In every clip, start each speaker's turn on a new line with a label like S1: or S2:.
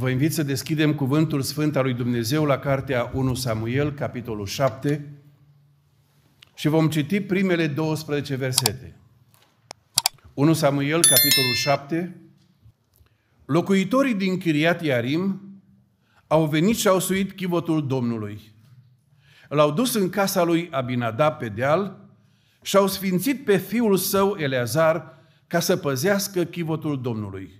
S1: Vă invit să deschidem cuvântul sfânt al lui Dumnezeu la cartea 1 Samuel, capitolul 7, și vom citi primele 12 versete. 1 Samuel, capitolul 7. Locuitorii din Chiriat Iarim au venit și au suit chivotul Domnului. L-au dus în casa lui Abinadab pe deal și au sfințit pe fiul său Eleazar ca să păzească chivotul Domnului.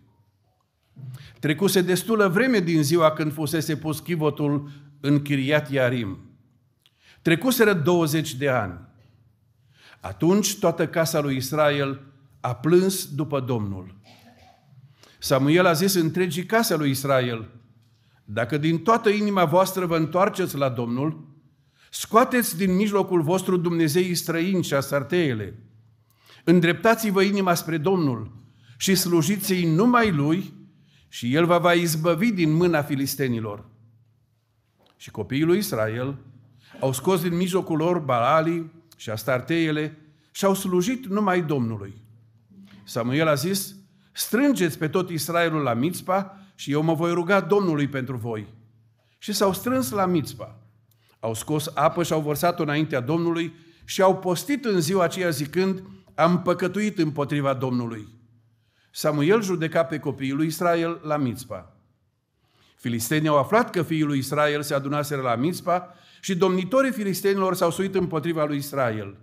S1: Trecuse destulă vreme din ziua când fusese pus chivotul în Chiriat Iarim. Trecuseră 20 de ani. Atunci toată casa lui Israel a plâns după Domnul. Samuel a zis întregii casa lui Israel, dacă din toată inima voastră vă întoarceți la Domnul, scoateți din mijlocul vostru Dumnezeii străini și asarteele, îndreptați-vă inima spre Domnul și slujiți-i numai Lui și El vă va izbăvi din mâna filistenilor. Și copiii lui Israel au scos din mijlocul lor Baalii și Astarteele și au slujit numai Domnului. Samuel a zis, strângeți pe tot Israelul la Mitzpa și eu mă voi ruga Domnului pentru voi. Și s-au strâns la Mitzpa. Au scos apă și au vărsat-o înaintea Domnului și au postit în ziua aceea zicând, am păcătuit împotriva Domnului. Samuel judeca pe copiii lui Israel la Mitzpa. Filistenii au aflat că fiii lui Israel se adunaseră la Mitzpa și domnitorii filistenilor s-au suit împotriva lui Israel.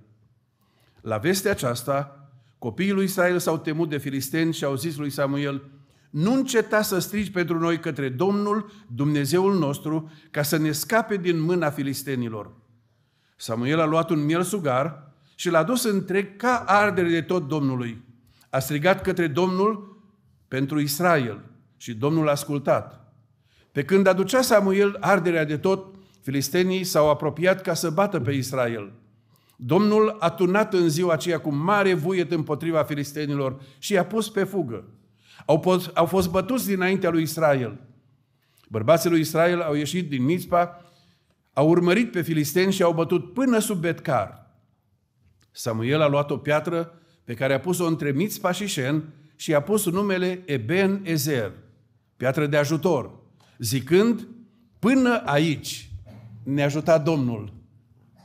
S1: La vestea aceasta, copiii lui Israel s-au temut de filisteni și au zis lui Samuel, nu înceta să strigi pentru noi către Domnul, Dumnezeul nostru, ca să ne scape din mâna filistenilor. Samuel a luat un miel sugar și l-a dus întreg ca ardere de tot Domnului. A strigat către Domnul pentru Israel și Domnul a ascultat. Pe când aducea Samuel arderea de tot, filistenii s-au apropiat ca să bată pe Israel. Domnul a turnat în ziua aceea cu mare vuiet împotriva filistenilor și i-a pus pe fugă. Au, fost, au fost bătuți dinaintea lui Israel. Bărbații lui Israel au ieșit din Mizpa, au urmărit pe filisteni și au bătut până sub Betcar. Samuel a luat o piatră pe care a pus-o între Mitzpa și Shen și a pus numele Eben Ezer, piatră de ajutor, zicând, până aici ne ajuta Domnul.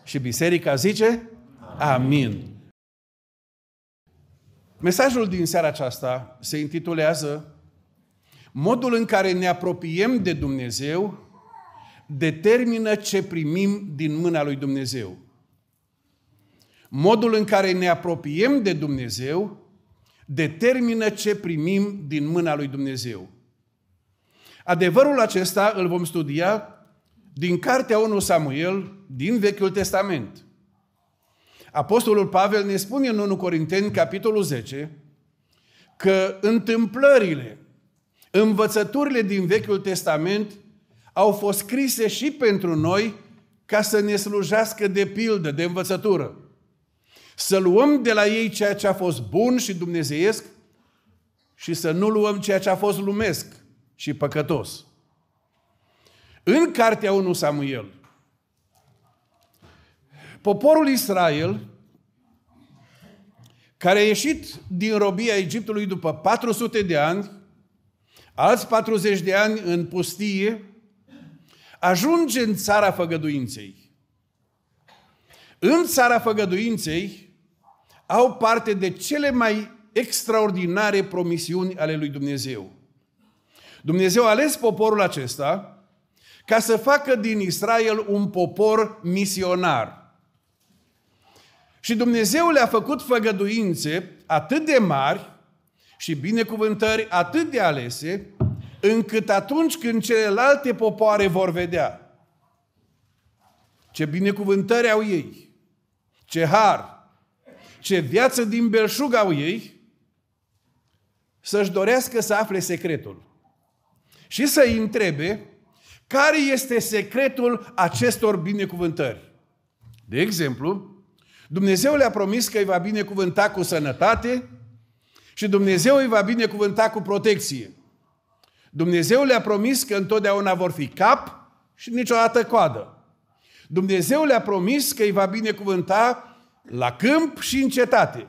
S1: Și biserica zice, Amin. Mesajul din seara aceasta se intitulează Modul în care ne apropiem de Dumnezeu determină ce primim din mâna lui Dumnezeu modul în care ne apropiem de Dumnezeu determină ce primim din mâna lui Dumnezeu. Adevărul acesta îl vom studia din Cartea 1 Samuel, din Vechiul Testament. Apostolul Pavel ne spune în 1 Corinteni, capitolul 10, că întâmplările, învățăturile din Vechiul Testament au fost scrise și pentru noi ca să ne slujească de pildă, de învățătură. Să luăm de la ei ceea ce a fost bun și dumnezeiesc și să nu luăm ceea ce a fost lumesc și păcătos. În cartea 1 Samuel, poporul Israel, care a ieșit din robia Egiptului după 400 de ani, alți 40 de ani în pustie, ajunge în țara făgăduinței. În țara făgăduinței au parte de cele mai extraordinare promisiuni ale lui Dumnezeu. Dumnezeu a ales poporul acesta ca să facă din Israel un popor misionar. Și Dumnezeu le-a făcut făgăduințe atât de mari și binecuvântări atât de alese, încât atunci când celelalte popoare vor vedea ce binecuvântări au ei, ce har, ce viață din belșug au ei, să-și dorească să afle secretul. Și să-i întrebe care este secretul acestor binecuvântări. De exemplu, Dumnezeu le-a promis că îi va binecuvânta cu sănătate și Dumnezeu îi va binecuvânta cu protecție. Dumnezeu le-a promis că întotdeauna vor fi cap și niciodată coadă. Dumnezeu le-a promis că îi va binecuvânta la câmp și în cetate,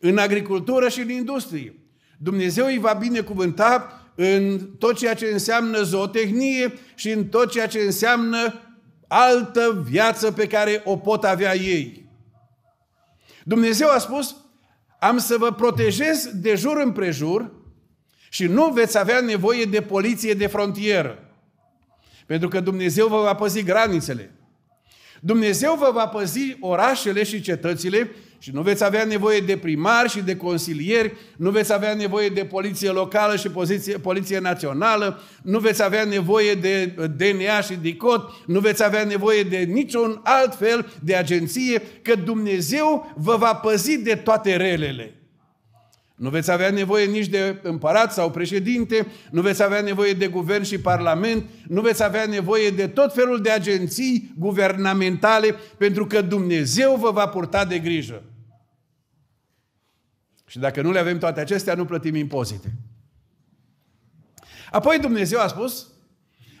S1: în agricultură și în industrie. Dumnezeu îi va binecuvânta în tot ceea ce înseamnă zootehnie și în tot ceea ce înseamnă altă viață pe care o pot avea ei. Dumnezeu a spus, am să vă protejez de jur împrejur și nu veți avea nevoie de poliție de frontieră. Pentru că Dumnezeu vă va păzi granițele. Dumnezeu vă va păzi orașele și cetățile și nu veți avea nevoie de primari și de consilieri, nu veți avea nevoie de poliție locală și poliție, poliție națională, nu veți avea nevoie de DNA și DICOT, nu veți avea nevoie de niciun alt fel de agenție, că Dumnezeu vă va păzi de toate relele. Nu veți avea nevoie nici de împărat sau președinte, nu veți avea nevoie de guvern și parlament, nu veți avea nevoie de tot felul de agenții guvernamentale, pentru că Dumnezeu vă va purta de grijă. Și dacă nu le avem toate acestea, nu plătim impozite. Apoi Dumnezeu a spus,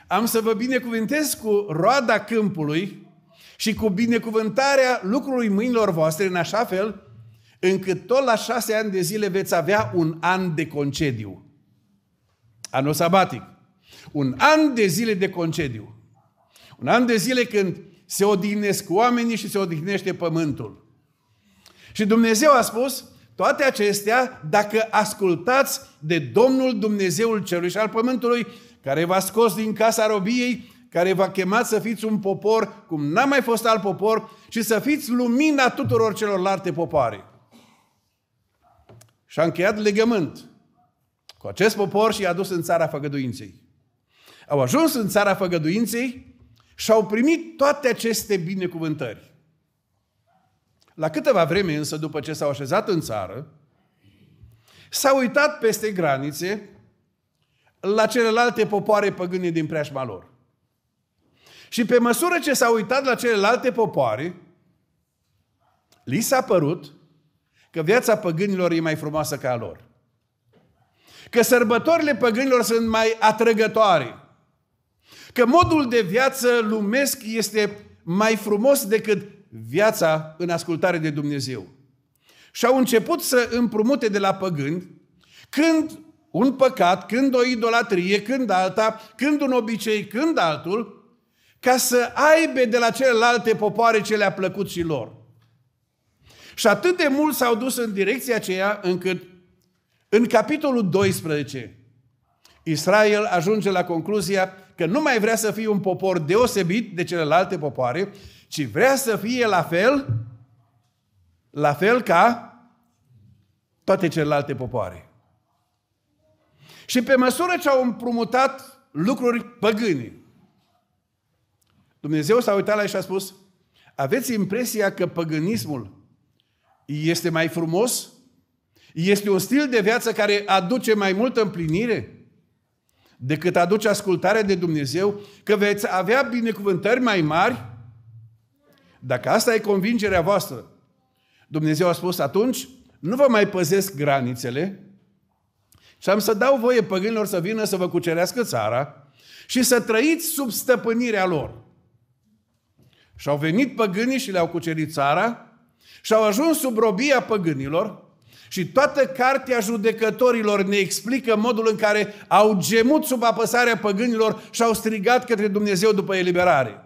S1: am să vă binecuvântez cu roada câmpului și cu binecuvântarea lucrului mâinilor voastre în așa fel încât tot la șase ani de zile veți avea un an de concediu. Anul sabatic. Un an de zile de concediu. Un an de zile când se odihnesc oamenii și se odihnește pământul. Și Dumnezeu a spus, toate acestea, dacă ascultați de Domnul Dumnezeul Cerului și al Pământului, care v-a scos din casa robiei, care v-a chemat să fiți un popor cum n-a mai fost alt popor și să fiți lumina tuturor celorlalte popoare și a încheiat legământ cu acest popor și i-a dus în țara făgăduinței. Au ajuns în țara făgăduinței și au primit toate aceste binecuvântări. La câteva vreme însă, după ce s-au așezat în țară, s-au uitat peste granițe la celelalte popoare păgâne din preajma lor. Și pe măsură ce s-au uitat la celelalte popoare, li s-a părut că viața păgânilor e mai frumoasă ca a lor. Că sărbătorile păgânilor sunt mai atrăgătoare. Că modul de viață lumesc este mai frumos decât viața în ascultare de Dumnezeu. Și au început să împrumute de la păgâni când un păcat, când o idolatrie, când alta, când un obicei, când altul, ca să aibă de la celelalte popoare ce le-a plăcut și lor. Și atât de mult s-au dus în direcția aceea încât în capitolul 12 Israel ajunge la concluzia că nu mai vrea să fie un popor deosebit de celelalte popoare, ci vrea să fie la fel, la fel ca toate celelalte popoare. Și pe măsură ce au împrumutat lucruri păgâni, Dumnezeu s-a uitat la ei și a spus, aveți impresia că păgânismul este mai frumos? Este un stil de viață care aduce mai multă împlinire decât aduce ascultarea de Dumnezeu, că veți avea binecuvântări mai mari? Dacă asta e convingerea voastră, Dumnezeu a spus atunci, nu vă mai păzesc granițele și am să dau voie păgânilor să vină să vă cucerească țara și să trăiți sub stăpânirea lor. Și au venit păgânii și le-au cucerit țara și au ajuns sub robia păgânilor și toată cartea judecătorilor ne explică modul în care au gemut sub apăsarea păgânilor și au strigat către Dumnezeu după eliberare.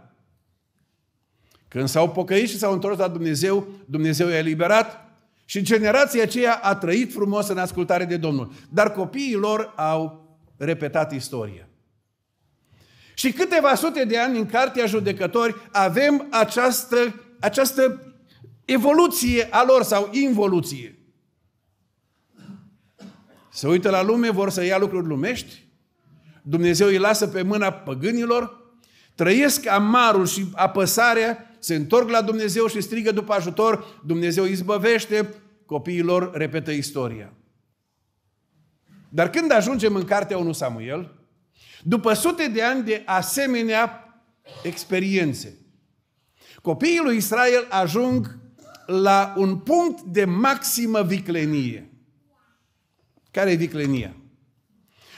S1: Când s-au pocăit și s-au întors la Dumnezeu, Dumnezeu i-a eliberat și generația aceea a trăit frumos în ascultare de Domnul. Dar copiii lor au repetat istoria. Și câteva sute de ani în Cartea Judecători avem această, această evoluție a lor sau involuție. Se uită la lume, vor să ia lucruri lumești, Dumnezeu îi lasă pe mâna păgânilor, trăiesc amarul și apăsarea, se întorc la Dumnezeu și strigă după ajutor, Dumnezeu izbăvește, copiilor repetă istoria. Dar când ajungem în cartea 1 Samuel, după sute de ani de asemenea experiențe, copiii lui Israel ajung la un punct de maximă viclenie. Care e viclenia?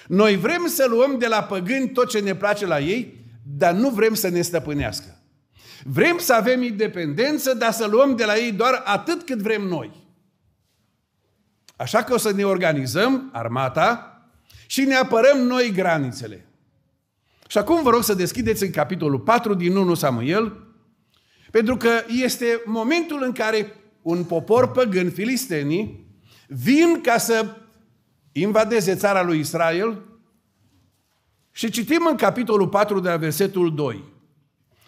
S1: Noi vrem să luăm de la păgâni tot ce ne place la ei, dar nu vrem să ne stăpânească. Vrem să avem independență, dar să luăm de la ei doar atât cât vrem noi. Așa că o să ne organizăm armata și ne apărăm noi granițele. Și acum vă rog să deschideți în capitolul 4 din 1 Samuel, pentru că este momentul în care un popor păgân, filistenii, vin ca să invadeze țara lui Israel și citim în capitolul 4 de la versetul 2.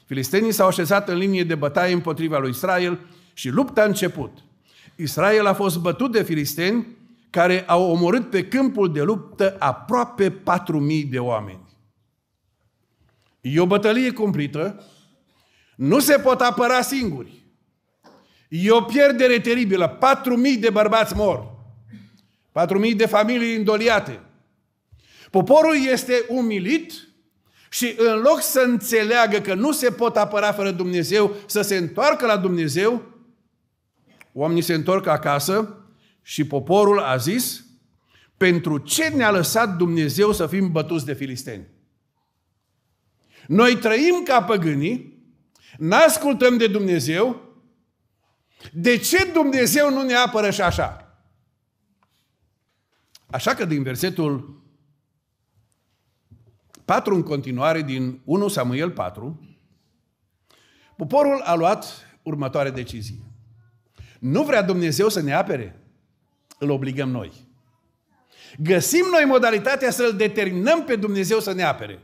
S1: Filistenii s-au așezat în linie de bătaie împotriva lui Israel și lupta a început. Israel a fost bătut de filisteni care au omorât pe câmpul de luptă aproape 4.000 de oameni. E o bătălie cumplită, nu se pot apăra singuri. E o pierdere teribilă, 4.000 de bărbați mor, 4.000 de familii îndoliate. Poporul este umilit și în loc să înțeleagă că nu se pot apăra fără Dumnezeu, să se întoarcă la Dumnezeu, oamenii se întorc acasă și poporul a zis, pentru ce ne-a lăsat Dumnezeu să fim bătuți de filisteni? Noi trăim ca păgânii, n-ascultăm de Dumnezeu, de ce Dumnezeu nu ne apără și așa? Așa că din versetul 4 în continuare, din 1 Samuel 4, poporul a luat următoare decizie. Nu vrea Dumnezeu să ne apere? Îl obligăm noi. Găsim noi modalitatea să-L determinăm pe Dumnezeu să ne apere.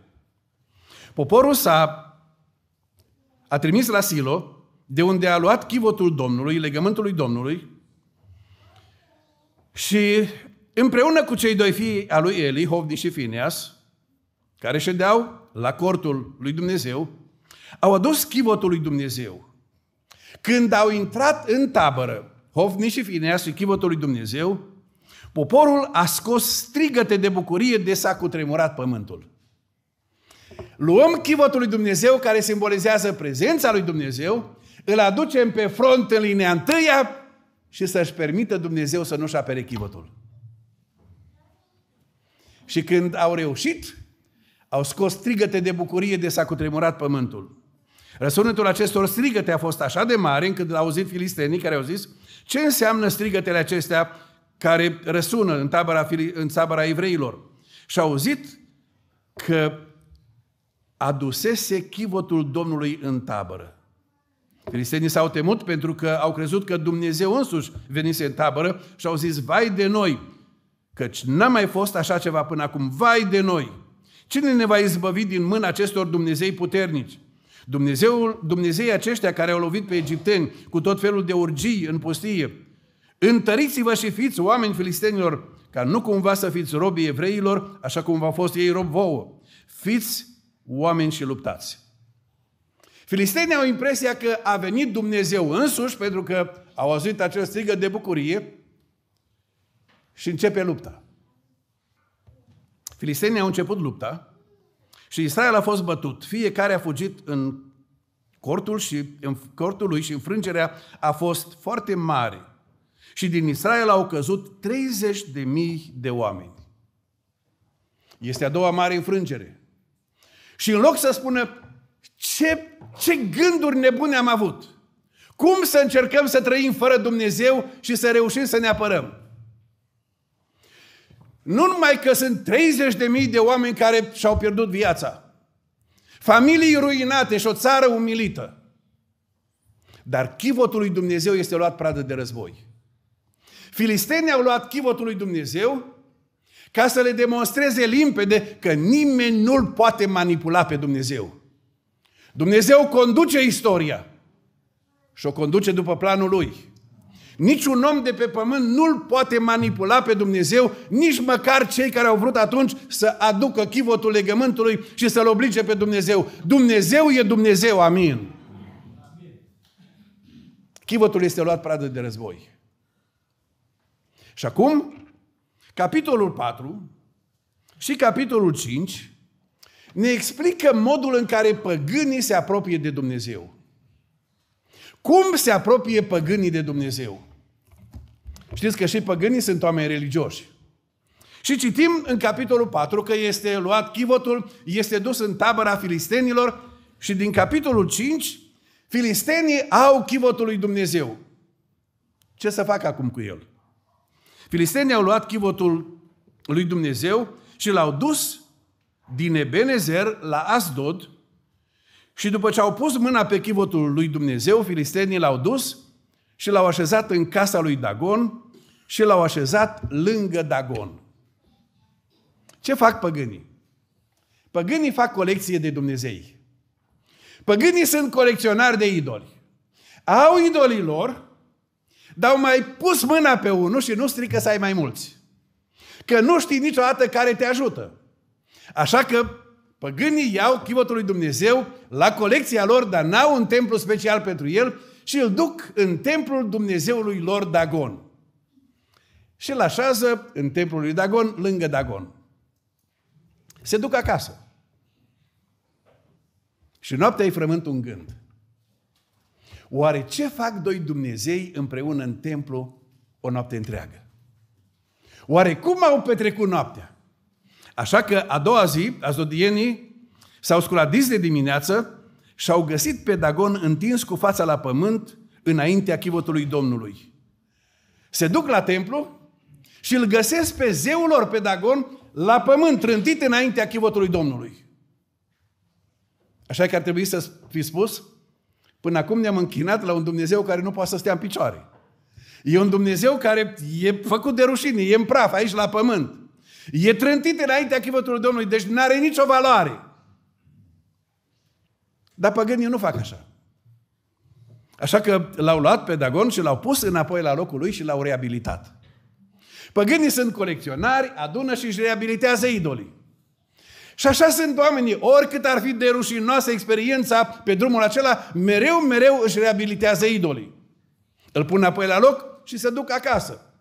S1: Poporul s-a a trimis la Silo, de unde a luat chivotul Domnului, legământul lui Domnului, și împreună cu cei doi fii a lui Eli, Hovni și Fineas, care ședeau la cortul lui Dumnezeu, au adus chivotul lui Dumnezeu. Când au intrat în tabără, Hofni și Fineas și chivotul lui Dumnezeu, poporul a scos strigăte de bucurie de s-a cutremurat pământul. Luăm chivotul lui Dumnezeu care simbolizează prezența lui Dumnezeu, îl aducem pe front în linia întâia și să-și permită Dumnezeu să nu-și apere chivotul. Și când au reușit, au scos strigăte de bucurie de s-a cutremurat pământul. Răsunetul acestor strigăte a fost așa de mare încât l-au auzit filistenii care au zis ce înseamnă strigătele acestea care răsună în tabăra, în tabăra evreilor. Și au auzit că adusese chivotul Domnului în tabără. Filistenii s-au temut pentru că au crezut că Dumnezeu însuși venise în tabără și au zis, vai de noi, căci n-a mai fost așa ceva până acum, vai de noi. Cine ne va izbăvi din mâna acestor Dumnezei puternici? Dumnezeul, Dumnezeii aceștia care au lovit pe egipteni cu tot felul de urgii în pustie, întăriți-vă și fiți oameni filistenilor, ca nu cumva să fiți robii evreilor, așa cum v-au fost ei rob vouă. Fiți oameni și luptați. Filistenii au impresia că a venit Dumnezeu însuși pentru că au auzit acel strigă de bucurie și începe lupta. Filistenii au început lupta și Israel a fost bătut. Fiecare a fugit în cortul, și, în cortul lui și înfrângerea a fost foarte mare. Și din Israel au căzut 30 de mii de oameni. Este a doua mare înfrângere. Și în loc să spună ce, ce gânduri nebune am avut, cum să încercăm să trăim fără Dumnezeu și să reușim să ne apărăm. Nu numai că sunt 30 de mii de oameni care și-au pierdut viața, familii ruinate și o țară umilită, dar chivotul lui Dumnezeu este luat pradă de război. Filistenii au luat chivotul lui Dumnezeu ca să le demonstreze limpede că nimeni nu-l poate manipula pe Dumnezeu. Dumnezeu conduce istoria și o conduce după planul lui. Niciun om de pe pământ nu-l poate manipula pe Dumnezeu, nici măcar cei care au vrut atunci să aducă chivotul legământului și să-L oblige pe Dumnezeu. Dumnezeu e Dumnezeu, amin. Chivotul este luat pradă de război. Și acum, capitolul 4 și capitolul 5 ne explică modul în care păgânii se apropie de Dumnezeu. Cum se apropie păgânii de Dumnezeu? Știți că și păgânii sunt oameni religioși. Și citim în capitolul 4 că este luat chivotul, este dus în tabăra filistenilor și din capitolul 5 filistenii au chivotul lui Dumnezeu. Ce să facă acum cu el? Filistenii au luat chivotul lui Dumnezeu și l-au dus din Ebenezer la Asdod și după ce au pus mâna pe chivotul lui Dumnezeu, filistenii l-au dus și l-au așezat în casa lui Dagon și l-au așezat lângă Dagon. Ce fac păgânii? Păgânii fac colecție de Dumnezei. Păgânii sunt colecționari de idoli. Au idolii lor, dar au mai pus mâna pe unul și nu strică să ai mai mulți. Că nu știi niciodată care te ajută. Așa că păgânii iau chivotul lui Dumnezeu la colecția lor, dar n-au un templu special pentru el și îl duc în templul Dumnezeului lor Dagon. Și îl așează în templul lui Dagon, lângă Dagon. Se duc acasă. Și noaptea îi frământ un gând. Oare ce fac doi Dumnezei împreună în templu o noapte întreagă? Oare cum au petrecut noaptea? Așa că a doua zi, azodienii s-au sculat dis de dimineață și au găsit pe Dagon întins cu fața la pământ înaintea chivotului Domnului. Se duc la templu și îl găsesc pe zeul lor, pe Dagon, la pământ, trântit înaintea chivotului Domnului. Așa că ar trebui să fi spus, până acum ne-am închinat la un Dumnezeu care nu poate să stea în picioare. E un Dumnezeu care e făcut de rușine, e în praf aici la pământ. E trântit înaintea chivotului Domnului, deci nu are nicio valoare. Dar păgânii nu fac așa. Așa că l-au luat pe Dagon și l-au pus înapoi la locul lui și l-au reabilitat. Păgânii sunt colecționari, adună și își reabilitează idolii. Și așa sunt oamenii, oricât ar fi de rușinoasă experiența pe drumul acela, mereu, mereu își reabilitează idolii. Îl pun apoi la loc și se duc acasă.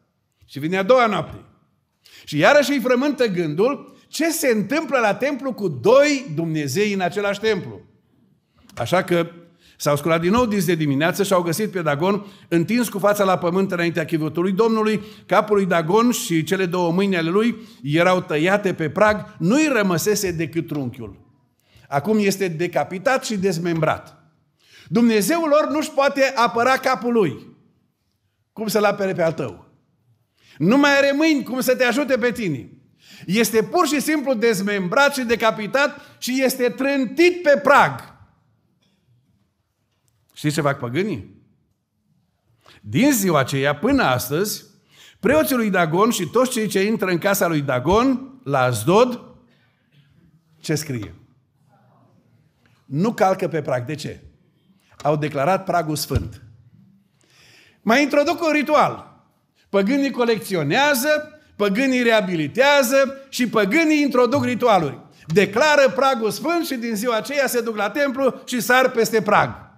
S1: Și vine a doua noapte. Și iarăși îi frământă gândul ce se întâmplă la templu cu doi Dumnezei în același templu. Așa că S-au sculat din nou dis de dimineață și au găsit pe Dagon întins cu fața la pământ înaintea chivotului Domnului, capul lui Dagon și cele două mâini ale lui erau tăiate pe prag, nu-i rămăsese decât trunchiul. Acum este decapitat și dezmembrat. Dumnezeul lor nu-și poate apăra capul lui. Cum să-l apere pe al tău? Nu mai are mâini cum să te ajute pe tine. Este pur și simplu dezmembrat și decapitat și este trântit pe prag. Știți ce fac păgânii? Din ziua aceea până astăzi, preoții lui Dagon și toți cei ce intră în casa lui Dagon, la Azdod, ce scrie? Nu calcă pe prag. De ce? Au declarat pragul sfânt. Mai introduc un ritual. Păgânii colecționează, păgânii reabilitează și păgânii introduc ritualuri. Declară pragul sfânt și din ziua aceea se duc la templu și sar peste prag.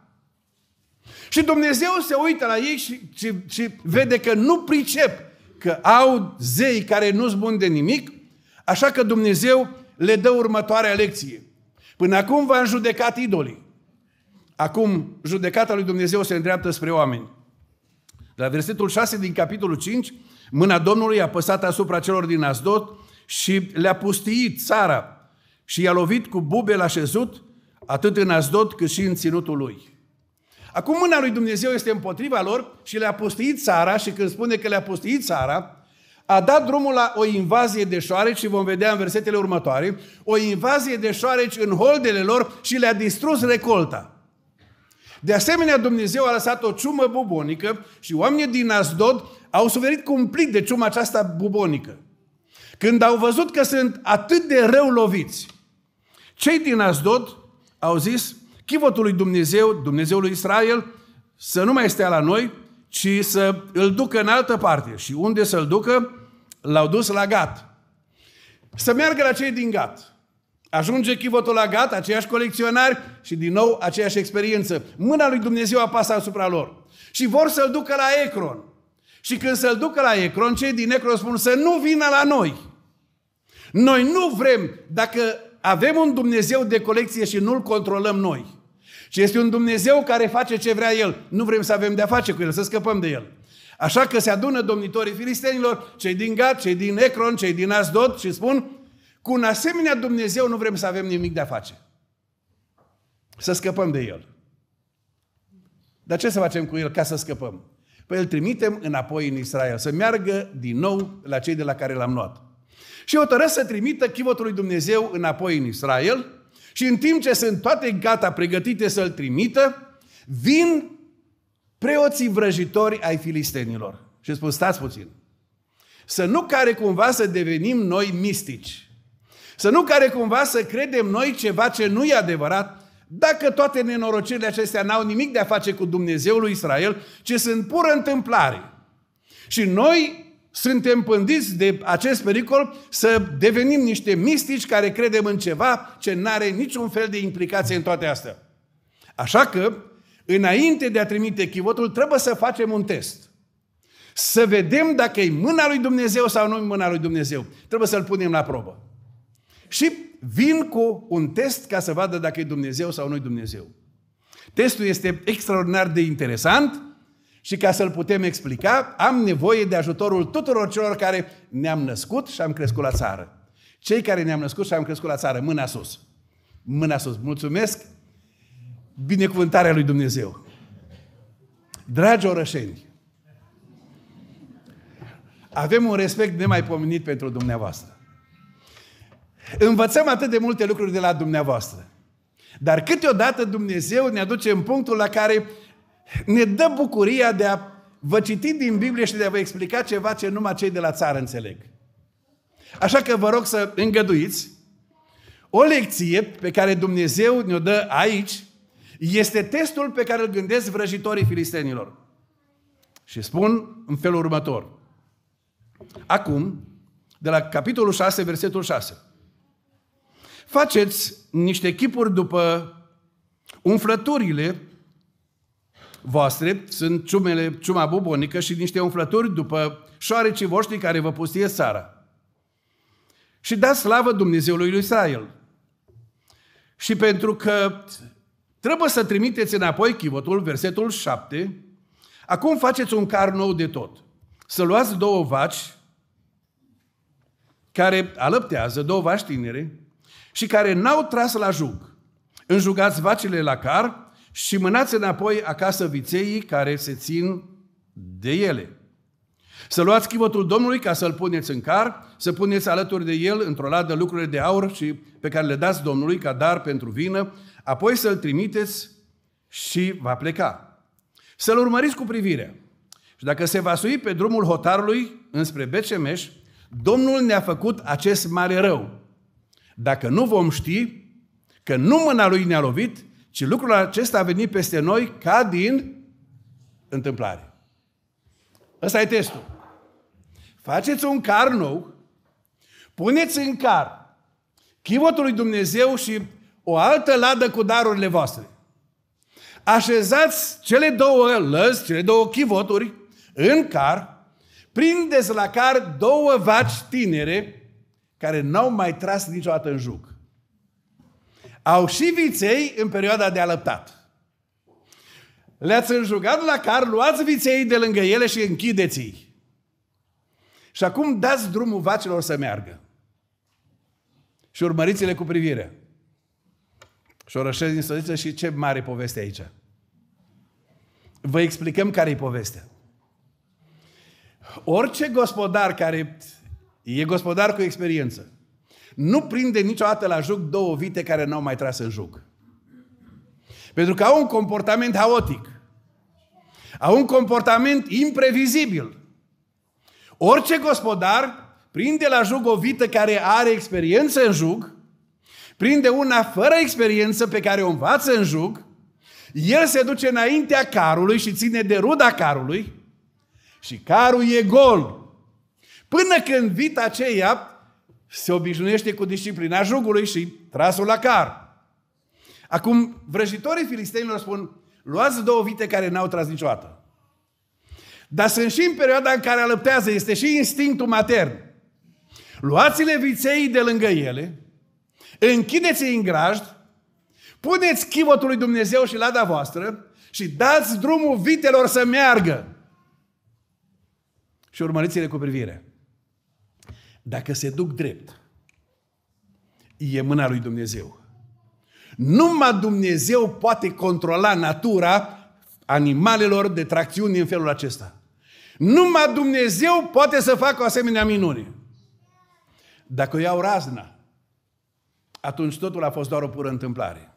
S1: Și Dumnezeu se uită la ei și, și, și vede că nu pricep că au zei care nu-s buni de nimic, așa că Dumnezeu le dă următoarea lecție. Până acum v-am judecat idolii. Acum judecata lui Dumnezeu se îndreaptă spre oameni. La versetul 6 din capitolul 5, mâna Domnului a păsat asupra celor din Asdot și le-a pustiit țara și i-a lovit cu bube la șezut, atât în Asdot cât și în ținutul lui. Acum mâna lui Dumnezeu este împotriva lor și le-a pustuit țara și când spune că le-a pustuit țara, a dat drumul la o invazie de șoareci și vom vedea în versetele următoare, o invazie de șoareci în holdele lor și le-a distrus recolta. De asemenea, Dumnezeu a lăsat o ciumă bubonică și oamenii din Asdod au suferit cumplit de ciuma aceasta bubonică. Când au văzut că sunt atât de rău loviți, cei din Asdod au zis, chivotul lui Dumnezeu, Dumnezeul lui Israel, să nu mai stea la noi, ci să îl ducă în altă parte. Și unde să-l ducă? L-au dus la Gat. Să meargă la cei din Gat. Ajunge chivotul la Gat, aceiași colecționari și din nou aceeași experiență. Mâna lui Dumnezeu apasă asupra lor. Și vor să-l ducă la Ecron. Și când să-l ducă la Ecron, cei din Ecron spun să nu vină la noi. Noi nu vrem, dacă avem un Dumnezeu de colecție și nu-l controlăm noi, și este un Dumnezeu care face ce vrea El. Nu vrem să avem de-a face cu El, să scăpăm de El. Așa că se adună domnitorii filistenilor, cei din Gat, cei din Ecron, cei din Asdod și spun, cu un asemenea Dumnezeu nu vrem să avem nimic de-a face. Să scăpăm de El. Dar ce să facem cu El ca să scăpăm? Păi îl trimitem înapoi în Israel, să meargă din nou la cei de la care l-am luat. Și hotărăsc să trimită chivotul lui Dumnezeu înapoi în Israel și în timp ce sunt toate gata, pregătite să-l trimită, vin preoții vrăjitori ai filistenilor. Și spun, stați puțin. Să nu care cumva să devenim noi mistici. Să nu care cumva să credem noi ceva ce nu e adevărat, dacă toate nenorocirile acestea n-au nimic de a face cu Dumnezeul lui Israel, ci sunt pură întâmplare. Și noi suntem pândiți de acest pericol să devenim niște mistici care credem în ceva ce nu are niciun fel de implicație în toate astea. Așa că, înainte de a trimite chivotul, trebuie să facem un test. Să vedem dacă e mâna lui Dumnezeu sau nu e mâna lui Dumnezeu. Trebuie să-l punem la probă. Și vin cu un test ca să vadă dacă e Dumnezeu sau nu e Dumnezeu. Testul este extraordinar de interesant și ca să-l putem explica, am nevoie de ajutorul tuturor celor care ne-am născut și am crescut la țară. Cei care ne-am născut și am crescut la țară, mâna sus. Mâna sus. Mulțumesc! Binecuvântarea lui Dumnezeu. Dragi orășeni, avem un respect nemaipomenit pentru dumneavoastră. Învățăm atât de multe lucruri de la dumneavoastră. Dar câteodată Dumnezeu ne aduce în punctul la care ne dă bucuria de a vă citi din Biblie și de a vă explica ceva ce numai cei de la țară înțeleg. Așa că vă rog să îngăduiți o lecție pe care Dumnezeu ne-o dă aici este testul pe care îl gândesc vrăjitorii filistenilor. Și spun în felul următor. Acum, de la capitolul 6, versetul 6. Faceți niște chipuri după umflăturile voastre, sunt ciumele, ciuma bubonică și niște umflături după șoarecii voștri care vă pustie țara. Și dați slavă Dumnezeului lui Israel. Și pentru că trebuie să trimiteți înapoi chivotul, versetul 7, acum faceți un car nou de tot. Să luați două vaci care alăptează, două vaci tinere, și care n-au tras la jug. Înjugați vacile la car și mânați înapoi acasă vițeii care se țin de ele. Să luați chivotul Domnului ca să-l puneți în car, să puneți alături de el într-o ladă lucrurile de aur și pe care le dați Domnului ca dar pentru vină, apoi să-l trimiteți și va pleca. Să-l urmăriți cu privirea. Și dacă se va sui pe drumul hotarului înspre Becemeș, Domnul ne-a făcut acest mare rău. Dacă nu vom ști că nu mâna lui ne-a lovit, ci lucrul acesta a venit peste noi ca din întâmplare. Ăsta e testul. Faceți un car nou, puneți în car chivotul lui Dumnezeu și o altă ladă cu darurile voastre. Așezați cele două lăzi, cele două chivoturi în car, prindeți la car două vaci tinere care n-au mai tras niciodată în jug. Au și viței în perioada de alăptat. Le-ați înjugat la car, luați viței de lângă ele și închideți-i. Și acum dați drumul vacilor să meargă. Și urmăriți-le cu privire. Și o rășesc din sădiță și ce mare poveste aici. Vă explicăm care e povestea. Orice gospodar care e gospodar cu experiență, nu prinde niciodată la jug două vite care n-au mai tras în jug. Pentru că au un comportament haotic. Au un comportament imprevizibil. Orice gospodar prinde la jug o vită care are experiență în jug, prinde una fără experiență pe care o învață în jug, el se duce înaintea carului și ține de ruda carului și carul e gol. Până când vita aceea se obișnuiește cu disciplina jugului și trasul la car. Acum, vrăjitorii filistenilor spun, luați două vite care n-au tras niciodată. Dar sunt și în perioada în care alăptează, este și instinctul matern. Luați-le viței de lângă ele, închideți-i în grajd, puneți chivotul lui Dumnezeu și lada voastră și dați drumul vitelor să meargă. Și urmăriți-le cu privire. Dacă se duc drept, e mâna lui Dumnezeu. Numai Dumnezeu poate controla natura animalelor de tracțiuni în felul acesta. Numai Dumnezeu poate să facă o asemenea minune. Dacă o iau razna, atunci totul a fost doar o pură întâmplare.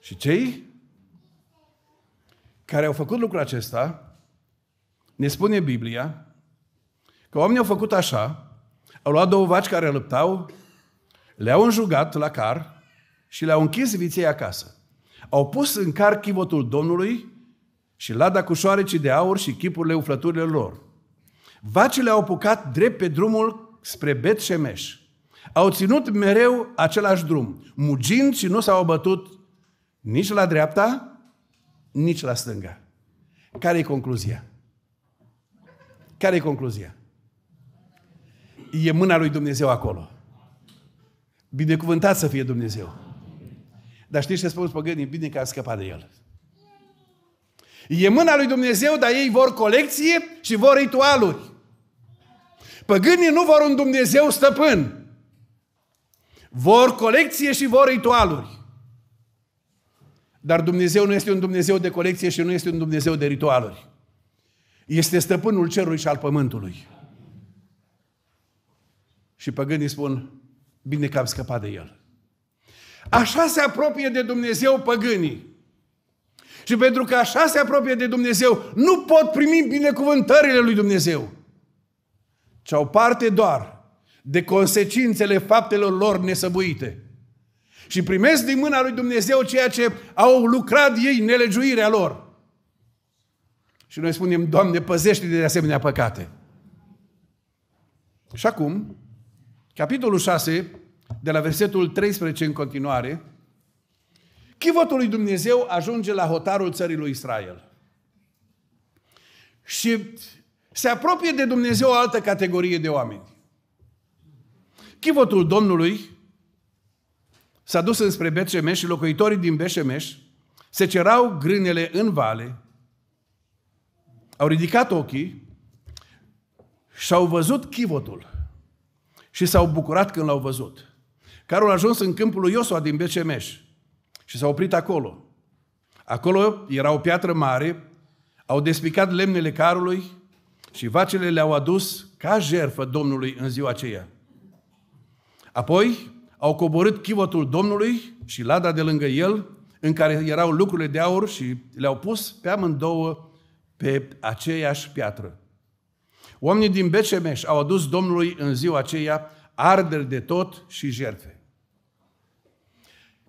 S1: Și cei care au făcut lucrul acesta, ne spune Biblia, că oamenii au făcut așa, au luat două vaci care lăptau, le-au înjugat la car și le-au închis viței acasă. Au pus în car chivotul Domnului și lada cu șoareci de aur și chipurile umflăturile lor. Vacile au apucat drept pe drumul spre Bet Shemesh. Au ținut mereu același drum, mugind și nu s-au abătut nici la dreapta, nici la stânga. Care e concluzia? Care e concluzia? E mâna lui Dumnezeu acolo. Binecuvântat să fie Dumnezeu. Dar știți ce spun păgânii? Bine că a scăpat de el. E mâna lui Dumnezeu, dar ei vor colecție și vor ritualuri. Păgânii nu vor un Dumnezeu stăpân. Vor colecție și vor ritualuri. Dar Dumnezeu nu este un Dumnezeu de colecție și nu este un Dumnezeu de ritualuri. Este stăpânul cerului și al pământului. Și păgânii spun, bine că am scăpat de el. Așa se apropie de Dumnezeu păgânii. Și pentru că așa se apropie de Dumnezeu, nu pot primi binecuvântările lui Dumnezeu. Ci au parte doar de consecințele faptelor lor nesăbuite. Și primesc din mâna lui Dumnezeu ceea ce au lucrat ei, nelegiuirea lor. Și noi spunem, Doamne, păzește de asemenea păcate. Și acum, capitolul 6, de la versetul 13 în continuare, chivotul lui Dumnezeu ajunge la hotarul țării lui Israel. Și se apropie de Dumnezeu o altă categorie de oameni. Chivotul Domnului s-a dus înspre Betșemeș și locuitorii din Betșemeș se cerau grânele în vale, au ridicat ochii și au văzut chivotul și s-au bucurat când l-au văzut. Carul a ajuns în câmpul lui Iosua din Becemeș și s-a oprit acolo. Acolo era o piatră mare, au despicat lemnele carului și vacile le-au adus ca jerfă Domnului în ziua aceea. Apoi au coborât chivotul Domnului și lada de lângă el, în care erau lucrurile de aur și le-au pus pe amândouă pe aceeași piatră. Oamenii din Becemeș au adus Domnului în ziua aceea arderi de tot și jertfe.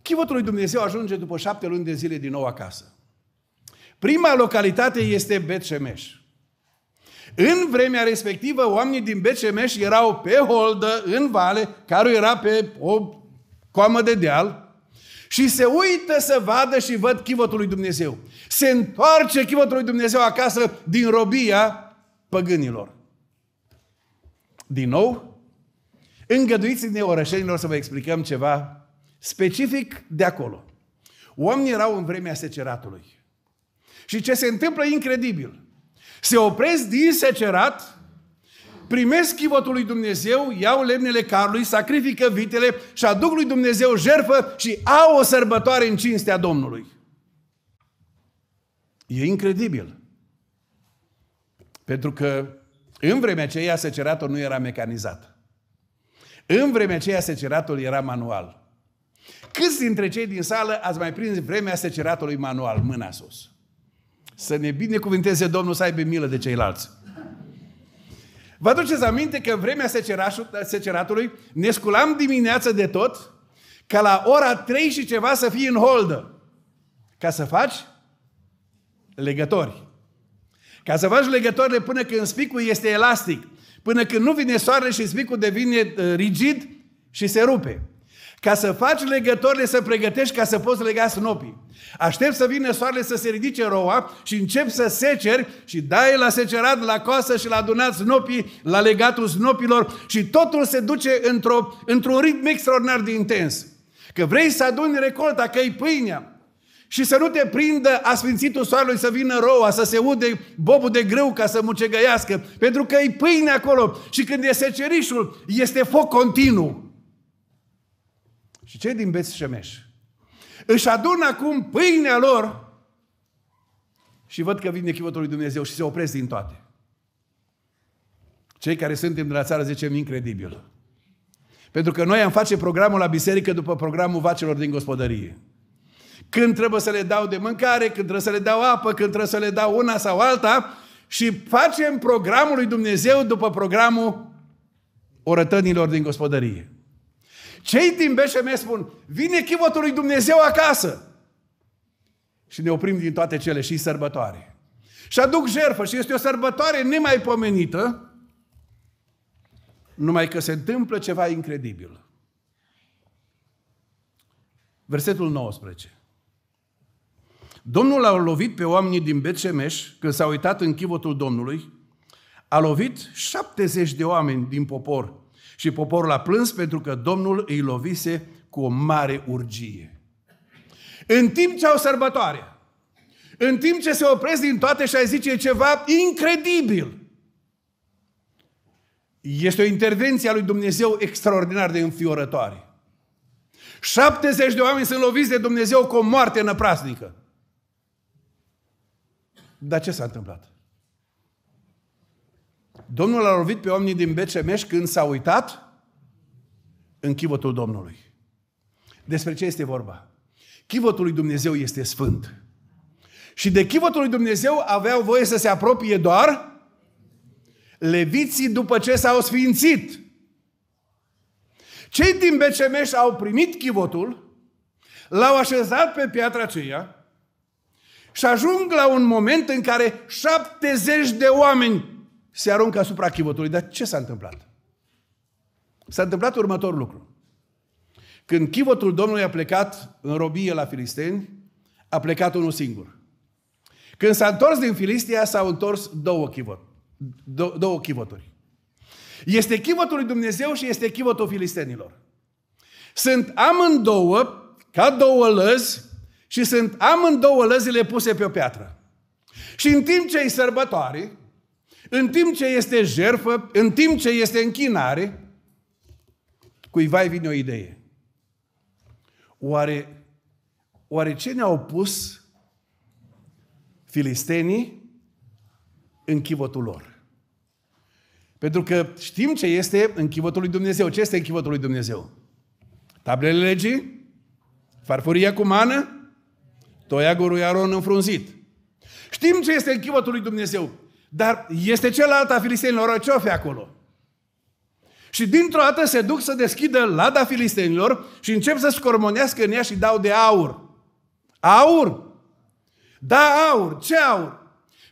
S1: Chivotul lui Dumnezeu ajunge după șapte luni de zile din nou acasă. Prima localitate este Bet-Shemesh. În vremea respectivă, oamenii din Bet-Shemesh erau pe holdă, în vale, care era pe o coamă de deal, și se uită să vadă și văd chivotul lui Dumnezeu. Se întoarce chivotul lui Dumnezeu acasă din robia păgânilor. Din nou, îngăduiți-ne orășenilor să vă explicăm ceva specific de acolo. Oamenii erau în vremea seceratului. Și ce se întâmplă incredibil. Se opresc din secerat, primesc chivotul lui Dumnezeu, iau lemnele carului, sacrifică vitele și aduc lui Dumnezeu jerfă și au o sărbătoare în cinstea Domnului. E incredibil. Pentru că în vremea aceea seceratul nu era mecanizat. În vremea aceea seceratul era manual. Câți dintre cei din sală ați mai prins vremea seceratului manual, mâna sus? Să ne binecuvinteze Domnul să aibă milă de ceilalți. Vă aduceți aminte că în vremea seceratului ne sculam dimineața de tot ca la ora 3 și ceva să fii în holdă. Ca să faci legători. Ca să faci legătorile până când spicul este elastic. Până când nu vine soarele și spicul devine uh, rigid și se rupe. Ca să faci legătorile, să pregătești ca să poți lega snopii. Aștept să vină soarele să se ridice roa și încep să seceri și dai la secerat, la coasă și la adunat snopii, la legatul snopilor și totul se duce într-o, într-un ritm extraordinar de intens. Că vrei să aduni recolta, că e pâinea, și să nu te prindă asfințitul soarelui să vină roa, să se ude bobul de grâu ca să mucegăiască, pentru că e pâine acolo și când e secerișul, este foc continuu. Și cei din Beț Șemeș își adună acum pâinea lor și văd că vine chivotul lui Dumnezeu și se opresc din toate. Cei care suntem de la țară zicem incredibil. Pentru că noi am face programul la biserică după programul vacelor din gospodărie. Când trebuie să le dau de mâncare, când trebuie să le dau apă, când trebuie să le dau una sau alta și facem programul lui Dumnezeu după programul orătănilor din gospodărie. Cei din BSM spun, vine chivotul lui Dumnezeu acasă. Și ne oprim din toate cele și sărbătoare. Și aduc jertfă și este o sărbătoare nemaipomenită, numai că se întâmplă ceva incredibil. Versetul 19. Domnul a lovit pe oamenii din Betșemeș când s-au uitat în chivotul Domnului, a lovit 70 de oameni din popor și poporul a plâns pentru că Domnul îi lovise cu o mare urgie. În timp ce au sărbătoare, în timp ce se opresc din toate și ai zice ceva incredibil, este o intervenție a lui Dumnezeu extraordinar de înfiorătoare. 70 de oameni sunt loviți de Dumnezeu cu o moarte năprasnică. Dar ce s-a întâmplat? Domnul a lovit pe oamenii din Becemeș când s-a uitat în chivotul Domnului. Despre ce este vorba? Chivotul lui Dumnezeu este sfânt. Și de chivotul lui Dumnezeu aveau voie să se apropie doar leviții după ce s-au sfințit. Cei din Becemeș au primit chivotul, l-au așezat pe piatra aceea și ajung la un moment în care 70 de oameni se aruncă asupra chivotului. Dar ce s-a întâmplat? S-a întâmplat următorul lucru. Când chivotul Domnului a plecat în robie la filisteni, a plecat unul singur. Când s-a întors din Filistia, s-au întors două, chivot, dou- două chivoturi. Este chivotul lui Dumnezeu și este chivotul filistenilor. Sunt amândouă, ca două lăzi, și sunt amândouă lăzile puse pe o piatră. Și în timp ce e sărbătoare, în timp ce este jerfă, în timp ce este închinare, cuiva vine o idee. Oare, oare ce ne-au pus filistenii în chivotul lor? Pentru că știm ce este în chivotul lui Dumnezeu. Ce este în chivotul lui Dumnezeu? Tablele legii? Farfuria cu mană? Toiagul Aron înfrunzit. Știm ce este în chivotul lui Dumnezeu. Dar este celălalt a filistenilor, ce o fi acolo? Și dintr-o dată se duc să deschidă lada filistenilor și încep să scormonească în ea și dau de aur. Aur? Da, aur. Ce aur?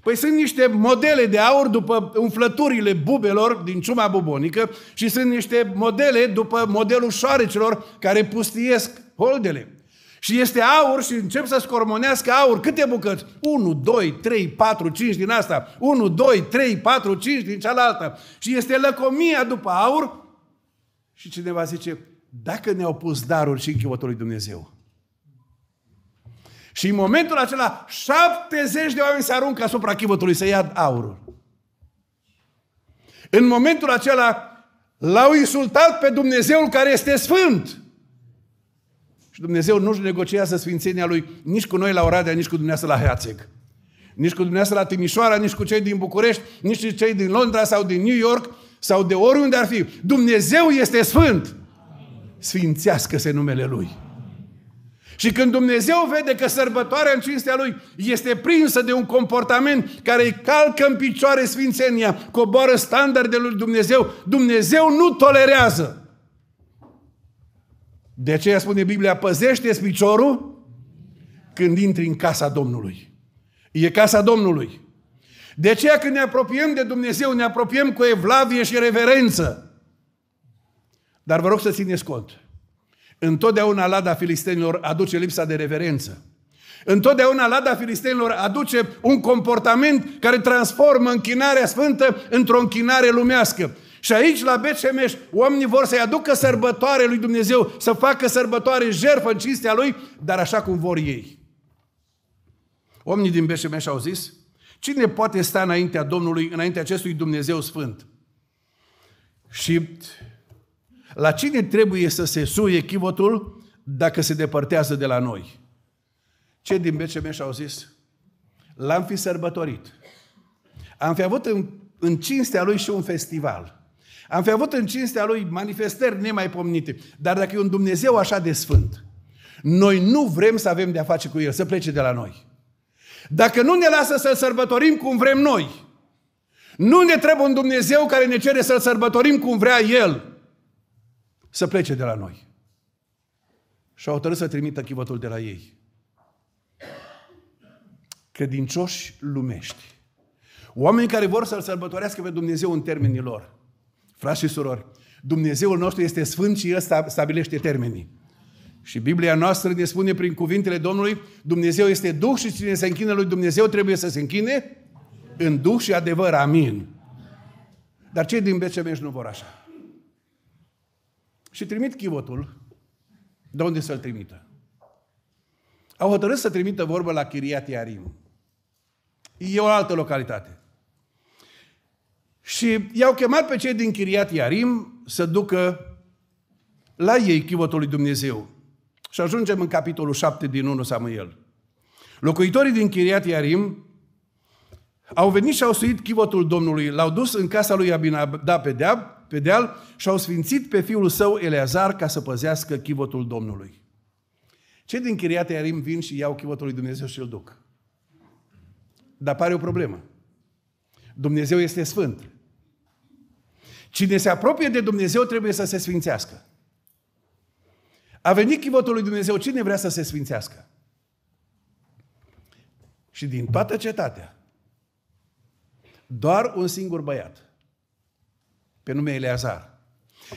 S1: Păi sunt niște modele de aur după umflăturile bubelor din ciuma bubonică și sunt niște modele după modelul șoarecelor care pustiesc holdele. Și este aur și încep să scormonească aur. Câte bucăți? 1, 2, 3, 4, 5 din asta. 1, 2, 3, 4, 5 din cealaltă. Și este lăcomia după aur. Și cineva zice, dacă ne-au pus daruri și în chivotul lui Dumnezeu. Și în momentul acela, 70 de oameni se aruncă asupra chivotului să ia aurul. În momentul acela, l-au insultat pe Dumnezeul care este sfânt. Și Dumnezeu nu-și negociază sfințenia Lui nici cu noi la Oradea, nici cu dumneavoastră la Heațeg. Nici cu dumneavoastră la Timișoara, nici cu cei din București, nici cu cei din Londra sau din New York sau de oriunde ar fi. Dumnezeu este sfânt. Sfințească-se numele Lui. Și când Dumnezeu vede că sărbătoarea în cinstea Lui este prinsă de un comportament care îi calcă în picioare sfințenia, coboară standardele lui Dumnezeu, Dumnezeu nu tolerează. De aceea spune Biblia, păzește piciorul când intri în casa Domnului. E casa Domnului. De aceea când ne apropiem de Dumnezeu, ne apropiem cu evlavie și reverență. Dar vă rog să țineți cont. Întotdeauna lada filistenilor aduce lipsa de reverență. Întotdeauna lada filistenilor aduce un comportament care transformă închinarea sfântă într-o închinare lumească. Și aici, la Betșemeș, oamenii vor să-i aducă sărbătoare lui Dumnezeu, să facă sărbătoare jertfă în cinstea lui, dar așa cum vor ei. Oamenii din Betșemeș au zis, cine poate sta înaintea Domnului, înaintea acestui Dumnezeu Sfânt? Și la cine trebuie să se suie chivotul dacă se depărtează de la noi? Cei din Becemeș au zis, l-am fi sărbătorit. Am fi avut în în cinstea lui și un festival. Am fi avut în cinstea lui manifestări nemaipomenite. Dar dacă e un Dumnezeu așa de sfânt, noi nu vrem să avem de-a face cu El, să plece de la noi. Dacă nu ne lasă să-L sărbătorim cum vrem noi, nu ne trebuie un Dumnezeu care ne cere să-L sărbătorim cum vrea El, să plece de la noi. Și au hotărât să trimită chivotul de la ei. Credincioși lumești. Oameni care vor să-L sărbătorească pe Dumnezeu în termenii lor. Frați și surori, Dumnezeul nostru este sfânt și El stabilește termenii. Și Biblia noastră ne spune prin cuvintele Domnului, Dumnezeu este Duh și cine se închină lui Dumnezeu trebuie să se închine în Duh și adevăr. Amin. Dar cei din Becemeș nu vor așa. Și trimit chivotul. De unde să-l trimită? Au hotărât să trimită vorbă la Chiriat Iarim. E o altă localitate. Și i-au chemat pe cei din Chiriat Iarim să ducă la ei chivotul lui Dumnezeu. Și ajungem în capitolul 7 din 1 Samuel. Locuitorii din Chiriat Iarim au venit și au suit chivotul Domnului, l-au dus în casa lui Abinada pe, deal, pe deal și au sfințit pe fiul său Eleazar ca să păzească chivotul Domnului. Cei din Chiriat Iarim vin și iau chivotul lui Dumnezeu și îl duc. Dar pare o problemă. Dumnezeu este sfânt. Cine se apropie de Dumnezeu trebuie să se sfințească. A venit chivotul lui Dumnezeu. Cine vrea să se sfințească? Și din toată cetatea, doar un singur băiat, pe nume Eleazar.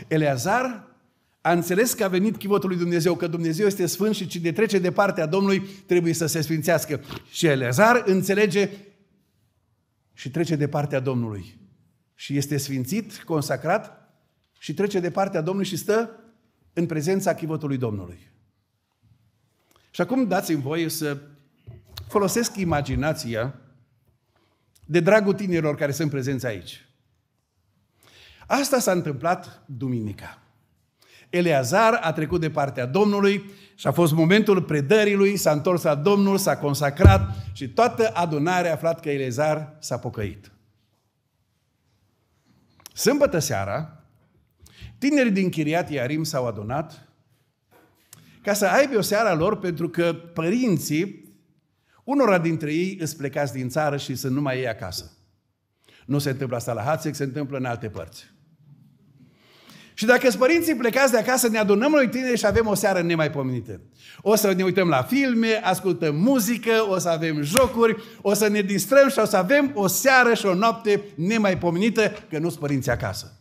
S1: Eleazar a înțeles că a venit chivotul lui Dumnezeu, că Dumnezeu este sfânt și cine trece de partea Domnului trebuie să se sfințească. Și Eleazar înțelege și trece de partea Domnului. Și este sfințit, consacrat și trece de partea Domnului și stă în prezența chivotului Domnului. Și acum dați-mi voie să folosesc imaginația de dragul tinerilor care sunt prezenți aici. Asta s-a întâmplat duminica. Eleazar a trecut de partea Domnului și a fost momentul predării lui, s-a întors la Domnul, s-a consacrat și toată adunarea a aflat că Eleazar s-a pocăit. Sâmbătă seara, Tinerii din Chiriat Iarim s-au adunat ca să aibă o seara lor pentru că părinții, unora dintre ei îți plecați din țară și sunt numai ei acasă. Nu se întâmplă asta la Hațec, se întâmplă în alte părți. Și dacă sunt părinții plecați de acasă, ne adunăm noi tineri și avem o seară nemaipomenită. O să ne uităm la filme, ascultăm muzică, o să avem jocuri, o să ne distrăm și o să avem o seară și o noapte nemaipomenită, că nu sunt părinții acasă.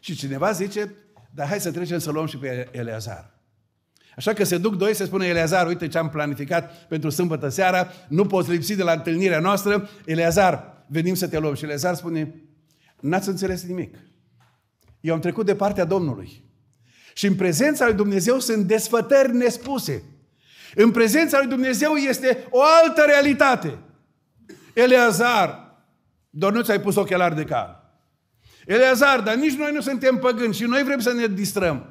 S1: Și cineva zice, dar hai să trecem să luăm și pe Eleazar. Așa că se duc doi, se spune Eleazar, uite ce am planificat pentru sâmbătă seara, nu poți lipsi de la întâlnirea noastră, Eleazar, venim să te luăm. Și Eleazar spune, n-ați înțeles nimic. Eu am trecut de partea Domnului. Și în prezența lui Dumnezeu sunt desfătări nespuse. În prezența lui Dumnezeu este o altă realitate. Eleazar, doar nu ți-ai pus ochelari de cal. Eleazar, dar nici noi nu suntem păgâni și noi vrem să ne distrăm.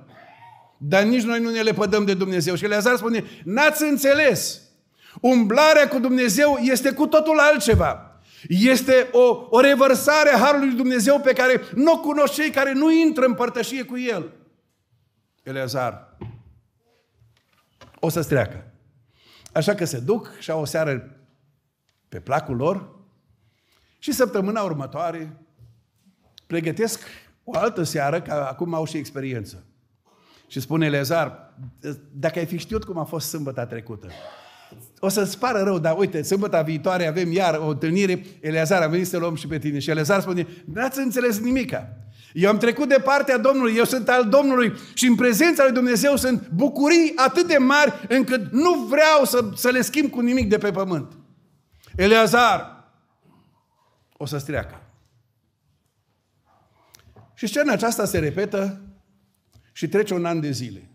S1: Dar nici noi nu ne lepădăm de Dumnezeu. Și Eleazar spune, n-ați înțeles. Umblarea cu Dumnezeu este cu totul altceva. Este o, o revărsare a Harului lui Dumnezeu pe care nu o cunosc cei care nu intră în părtășie cu El. Eleazar, o să-ți treacă. Așa că se duc și au o seară pe placul lor și săptămâna următoare pregătesc o altă seară, că acum au și experiență. Și spune Lezar, dacă ai fi știut cum a fost sâmbătă trecută, o să-ți pară rău, dar uite, sâmbătă viitoare avem iar o întâlnire, Eleazar a venit să luăm și pe tine. Și Eleazar spune, n-ați înțeles nimica. Eu am trecut de partea Domnului, eu sunt al Domnului și în prezența lui Dumnezeu sunt bucurii atât de mari încât nu vreau să, să le schimb cu nimic de pe pământ. Eleazar o să-ți treacă. Și scena aceasta se repetă și trece un an de zile.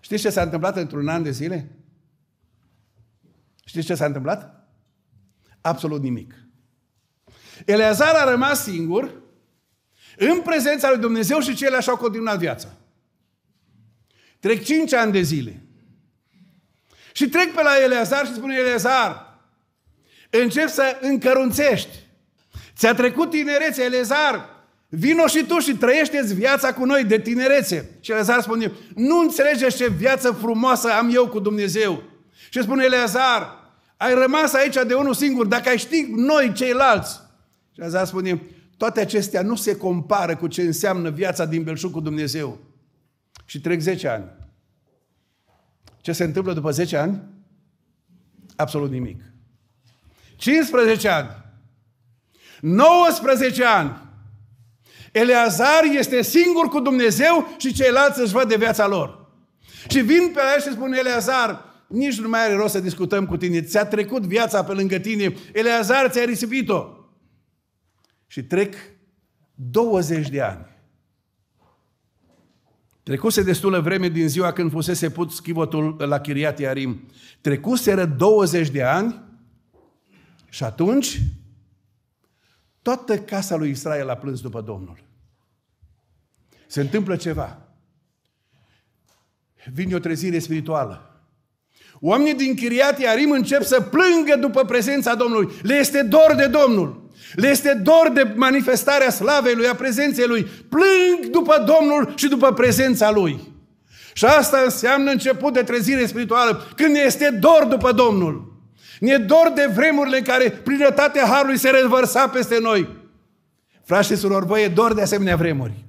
S1: Știți ce s-a întâmplat într-un an de zile? Știți ce s-a întâmplat? Absolut nimic. Eleazar a rămas singur în prezența lui Dumnezeu și ceilalți au continuat viața. Trec cinci ani de zile. Și trec pe la Eleazar și spune Eleazar, încep să încărunțești Ți-a trecut tinerețea, Elezar, vino și tu și trăiește viața cu noi de tinerețe. Și Elezar spune, nu înțelegeți ce viață frumoasă am eu cu Dumnezeu. Și spune Elezar, ai rămas aici de unul singur, dacă ai ști noi ceilalți. Și Elezar spune, toate acestea nu se compară cu ce înseamnă viața din belșug cu Dumnezeu. Și trec 10 ani. Ce se întâmplă după 10 ani? Absolut nimic. 15 ani. 19 ani. Eleazar este singur cu Dumnezeu și ceilalți își văd de viața lor. Și vin pe aia și spune Eleazar, nici nu mai are rost să discutăm cu tine, ți-a trecut viața pe lângă tine, Eleazar ți-a risipit-o. Și trec 20 de ani. Trecuse destulă vreme din ziua când fusese put schivotul la Chiriat Iarim. Trecuseră 20 de ani și atunci toată casa lui Israel a plâns după Domnul. Se întâmplă ceva. Vine o trezire spirituală. Oamenii din Chiriat Iarim încep să plângă după prezența Domnului. Le este dor de Domnul. Le este dor de manifestarea slavei Lui, a prezenței Lui. Plâng după Domnul și după prezența Lui. Și asta înseamnă început de trezire spirituală, când ne este dor după Domnul. Ne e dor de vremurile în care plinătatea Harului se revărsa peste noi. Frați și surori, vă e dor de asemenea vremuri.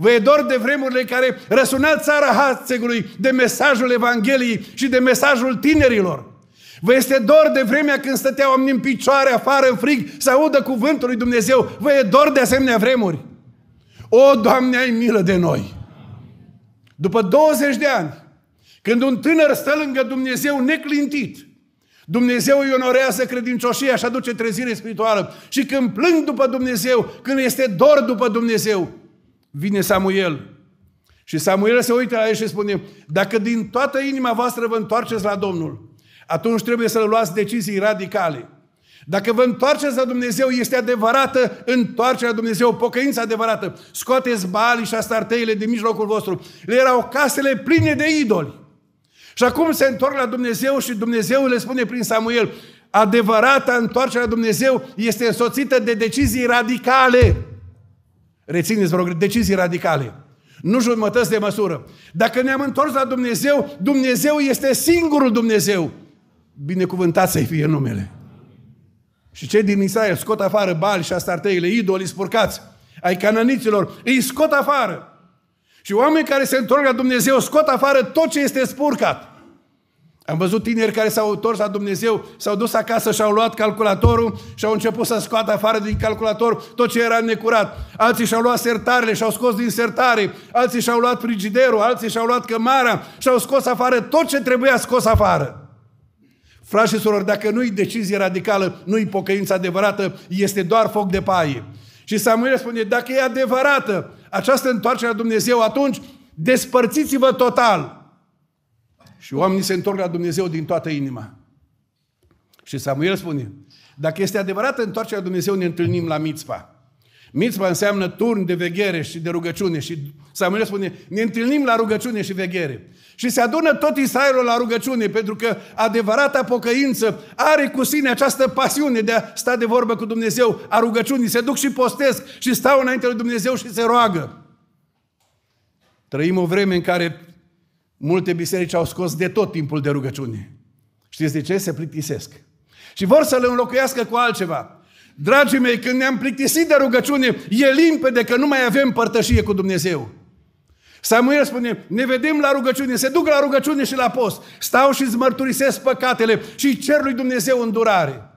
S1: Vă e dor de vremurile în care răsuna țara Hațegului de mesajul Evangheliei și de mesajul tinerilor. Vă este dor de vremea când stăteau oamenii în picioare, afară, în frig, să audă cuvântul lui Dumnezeu. Vă e dor de asemenea vremuri. O, Doamne, ai milă de noi! După 20 de ani, când un tânăr stă lângă Dumnezeu neclintit, Dumnezeu îi onorează credincioșia și aduce trezire spirituală. Și când plâng după Dumnezeu, când este dor după Dumnezeu, vine Samuel. Și Samuel se uită la el și spune, dacă din toată inima voastră vă întoarceți la Domnul, atunci trebuie să luați decizii radicale. Dacă vă întoarceți la Dumnezeu, este adevărată întoarcerea la Dumnezeu, pocăința adevărată. Scoateți balii și astarteile din mijlocul vostru. Le erau casele pline de idoli. Și acum se întorc la Dumnezeu și Dumnezeu le spune prin Samuel, adevărata întoarcerea la Dumnezeu este însoțită de decizii radicale. Rețineți, vă rog, decizii radicale. Nu jumătăți de măsură. Dacă ne-am întors la Dumnezeu, Dumnezeu este singurul Dumnezeu binecuvântat să-i fie numele. Și cei din Israel scot afară bali și astarteile, idoli spurcați, ai cananiților, îi scot afară. Și oameni care se întorc la Dumnezeu scot afară tot ce este spurcat. Am văzut tineri care s-au întors la Dumnezeu, s-au dus acasă și au luat calculatorul și au început să scoată afară din calculator tot ce era necurat. Alții și-au luat sertarele și au scos din sertare, alții și-au luat frigiderul, alții și-au luat cămara și au scos afară tot ce trebuia scos afară. Frați și surori, dacă nu-i decizie radicală, nu-i pocăință adevărată, este doar foc de paie. Și Samuel spune, dacă e adevărată această întoarcere la Dumnezeu, atunci despărțiți-vă total. Și oamenii se întorc la Dumnezeu din toată inima. Și Samuel spune, dacă este adevărată întoarcerea la Dumnezeu, ne întâlnim la Mitzpa. Mitzpa înseamnă turn de veghere și de rugăciune. Și Samuel spune, ne întâlnim la rugăciune și veghere. Și se adună tot Israelul la rugăciune, pentru că adevărata pocăință are cu sine această pasiune de a sta de vorbă cu Dumnezeu, a rugăciunii. Se duc și postesc și stau înainte lui Dumnezeu și se roagă. Trăim o vreme în care multe biserici au scos de tot timpul de rugăciune. Știți de ce? Se plictisesc. Și vor să le înlocuiască cu altceva. Dragii mei, când ne-am plictisit de rugăciune, e limpede că nu mai avem părtășie cu Dumnezeu. Samuel spune, ne vedem la rugăciune, se duc la rugăciune și la post. Stau și îți mărturisesc păcatele și cer lui Dumnezeu îndurare.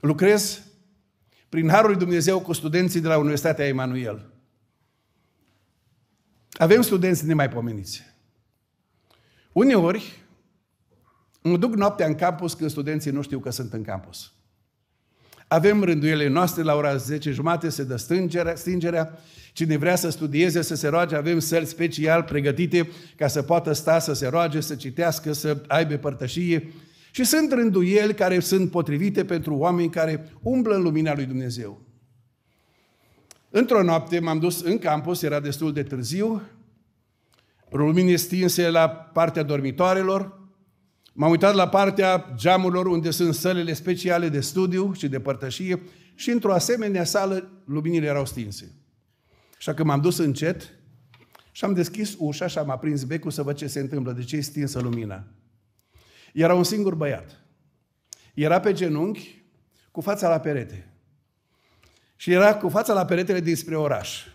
S1: Lucrez prin Harul lui Dumnezeu cu studenții de la Universitatea Emanuel. Avem studenți nemaipomeniți. Uneori, mă duc noaptea în campus când studenții nu știu că sunt în campus. Avem rânduiele noastre, la ora 10 jumate se dă stângerea, stingerea. Cine vrea să studieze, să se roage, avem săli special pregătite ca să poată sta, să se roage, să citească, să aibă părtășie. Și sunt rânduieli care sunt potrivite pentru oameni care umblă în lumina lui Dumnezeu. Într-o noapte m-am dus în campus, era destul de târziu, lumini stinse la partea dormitoarelor, M-am uitat la partea geamurilor unde sunt sălile speciale de studiu și de părtășie și într-o asemenea sală luminile erau stinse. Așa că m-am dus încet și am deschis ușa și am aprins becul să văd ce se întâmplă, de ce e stinsă lumina. Era un singur băiat. Era pe genunchi, cu fața la perete. Și era cu fața la peretele dinspre oraș.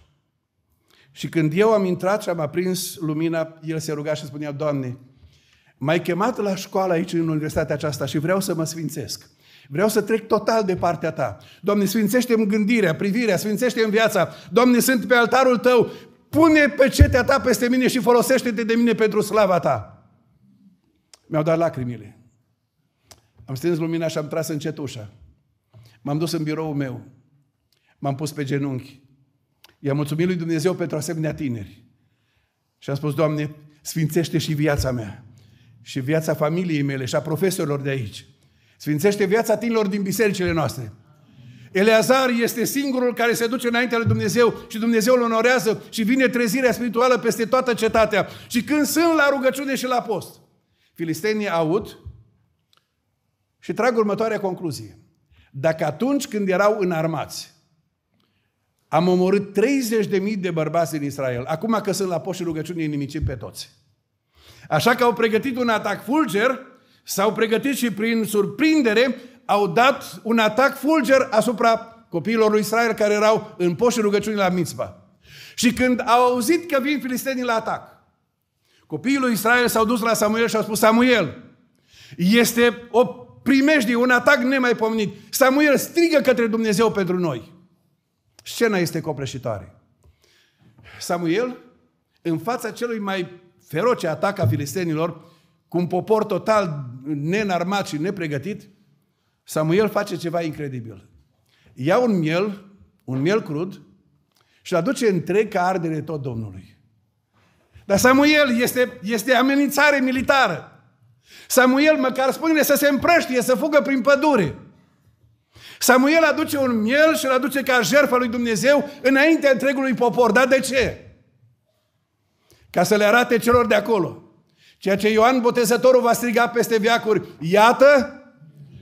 S1: Și când eu am intrat și am aprins lumina, el se ruga și spunea, Doamne, m-ai chemat la școală aici în universitatea aceasta și vreau să mă sfințesc. Vreau să trec total de partea ta. Doamne, sfințește-mi gândirea, privirea, sfințește-mi viața. Doamne, sunt pe altarul tău. Pune pe cetea ta peste mine și folosește-te de mine pentru slava ta. Mi-au dat lacrimile. Am stins lumina și am tras încet ușa. M-am dus în biroul meu. M-am pus pe genunchi. I-am mulțumit lui Dumnezeu pentru asemenea tineri. Și am spus, Doamne, sfințește și viața mea. Și viața familiei mele și a profesorilor de aici. Sfințește viața tinerilor din bisericile noastre. Eleazar este singurul care se duce înaintea lui Dumnezeu și Dumnezeu îl onorează și vine trezirea spirituală peste toată cetatea. Și când sunt la rugăciune și la post, filistenii aud și trag următoarea concluzie. Dacă atunci când erau înarmați, am omorât 30.000 de bărbați din Israel, acum că sunt la post și rugăciune, inimicim pe toți. Așa că au pregătit un atac fulger, s-au pregătit și prin surprindere au dat un atac fulger asupra copiilor lui Israel care erau în post și rugăciune la Mitzvah. Și când au auzit că vin filistenii la atac, copiii lui Israel s-au dus la Samuel și au spus, Samuel, este o primejdie, un atac nemaipomenit. Samuel strigă către Dumnezeu pentru noi. Scena este copleșitoare. Samuel, în fața celui mai feroce atac a filistenilor, cu un popor total nenarmat și nepregătit, Samuel face ceva incredibil. Ia un miel, un miel crud, și îl aduce întreg ca ardere tot Domnului. Dar Samuel este, este amenințare militară. Samuel măcar spune să se împrăștie, să fugă prin pădure. Samuel aduce un miel și îl aduce ca jertfa lui Dumnezeu înaintea întregului popor. Dar de ce? Ca să le arate celor de acolo. Ceea ce Ioan Botezătorul va striga peste viacuri. Iată